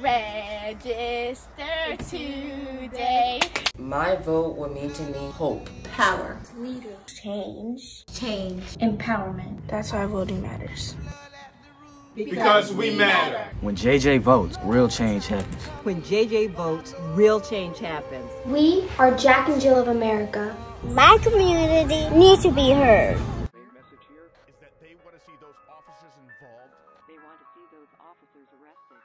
Register today. My vote will mean to me hope, power, leader, change, change, empowerment. That's why voting matters. Because, because we matter. matter. When JJ votes, real change happens. When JJ votes, real change happens. We are Jack and Jill of America. My community needs to be heard. They want to see those officers arrested.